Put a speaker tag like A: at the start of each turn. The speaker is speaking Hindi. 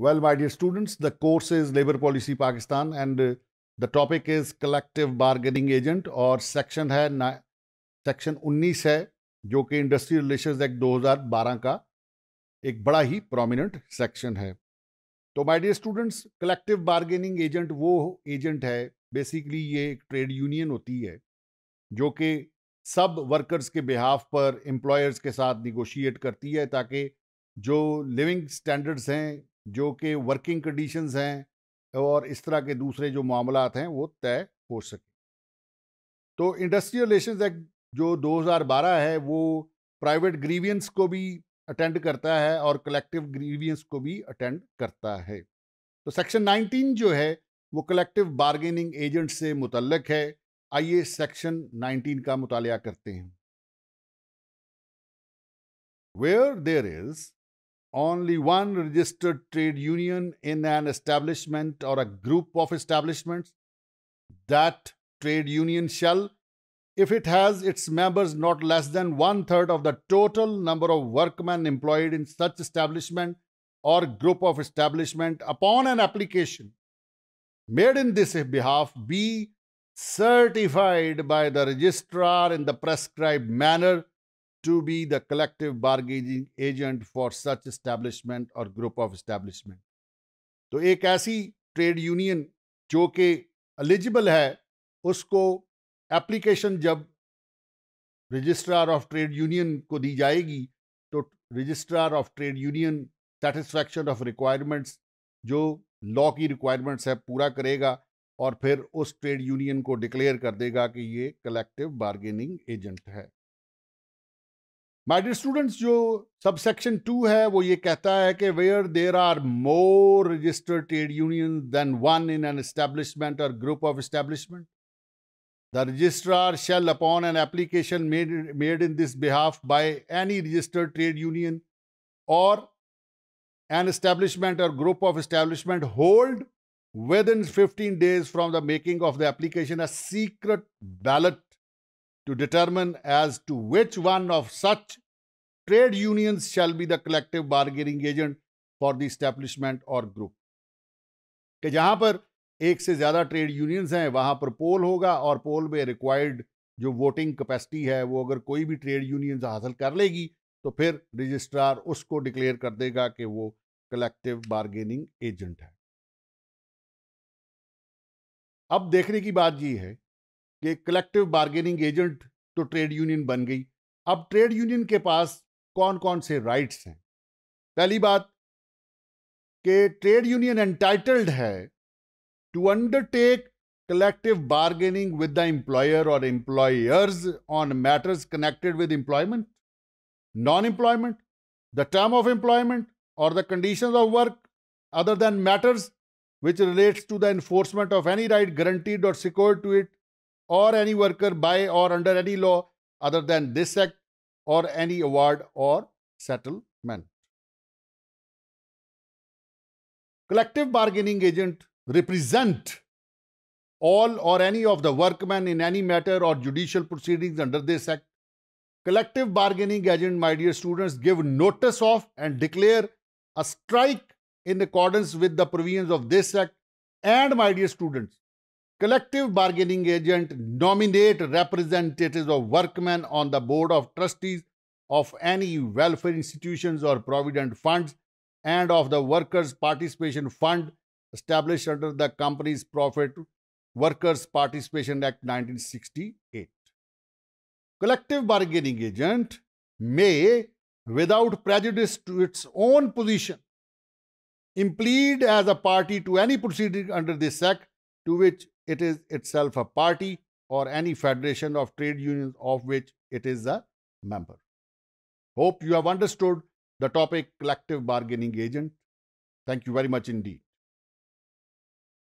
A: Well, my dear students, the course is Labor Policy Pakistan and uh, the topic is collective bargaining agent और section है ना सेक्शन 19 है जो कि इंडस्ट्रियल रिलेशंस एक्ट 2012 का एक बड़ा ही प्रोमिनेंट सेक्शन है। तो my dear students collective bargaining agent वो एजेंट है बेसिकली ये एक ट्रेड यूनियन होती है जो कि सब वर्कर्स के बिहाफ पर एम्प्लॉयर्स के साथ निगोशिएट करती है ताकि जो लिविंग स्टैंडर्ड्स हैं जो कि वर्किंग कंडीशंस हैं और इस तरह के दूसरे जो मामला हैं, वो तय हो सके। तो इंडस्ट्रियल रिलेशन एक्ट जो 2012 है, वो प्राइवेट ग्रीवियंस को भी अटेंड करता है और कलेक्टिव ग्रीवियंस को भी अटेंड करता है। तो सेक्शन 19 जो है, वो कलेक्टिव बार्गेनिंग एजेंट से मुतलक है। आइए सेक्शन 19 का मुताल करते हैं। Where there is only one registered trade union in an establishment or a group of establishments, that trade union shall, if it has its members not less than one third of the total number of workmen employed in such establishment or group of establishment upon an application made in this behalf, be certified by the registrar in the prescribed manner to be the collective bargaining agent for such establishment or group of establishment. तो एक ऐसी ट्रेड यूनियन जो कि एलिजिबल है, उसको एप्लीकेशन जब रजिस्ट्रार ऑफ़ ट्रेड यूनियन को दी जाएगी तो registrar of trade union satisfaction of requirements जो लॉ की रिक्वायरमेंट्स है, पूरा करेगा और फिर उस ट्रेड यूनियन को डिक्लेयर कर देगा कि ये कलेक्टिव बार्गेनिंग एजेंट है। माय डियर स्टूडेंट्स जो सब सेक्शन टू है वो ये कहता है कि where there are more registered trade union than one in an establishment और group of establishment The registrar shall, upon an application made, made in this behalf by any registered trade union or an establishment or group of establishment, hold within 15 days from the making of the application a secret ballot to determine as to which one of such trade unions shall be the collective bargaining agent for the establishment or group. कि जहाँ पर एक से ज़्यादा ट्रेड यूनियंस हैं, वहाँ पर पोल होगा और पोल में रिक्वायर्ड जो वोटिंग कैपेसिटी है, वो अगर कोई भी ट्रेड यूनियन हासिल कर लेगी तो फिर रजिस्ट्रार उसको डिक्लेयर कर देगा कि वो कलेक्टिव बार्गेनिंग एजेंट है। अब देखने की बात ये है कि कलेक्टिव बार्गेनिंग एजेंट तो ट्रेड यूनियन बन गई। अब ट्रेड यूनियन के पास कौन कौन से राइट्स हैं? पहली बात के ट्रेड यूनियन एंटाइटल्ड है to undertake collective bargaining with the employer और employers on matters connected with employment non employment the term of employment और the condition of work other than matters which relates to the enforcement of any right guaranteed और secure to it or any worker by or under any law other than this act or any award or settlement. Collective bargaining agent represent all or any of the workmen in any matter or judicial proceedings under this act. Collective bargaining agent, my dear students, give notice of and declare a strike in accordance with the provisions of this act. And, my dear students, collective bargaining agent nominate representatives of workmen on the board of trustees of any welfare institutions or provident funds and of the workers participation fund established under the company's profit workers participation act 1968 collective bargaining agent may without prejudice to its own position implead as a party to any proceeding under this act to which it is itself a party or any federation of trade unions of which it is a member. Hope you have understood the topic collective bargaining agent. Thank you very much indeed.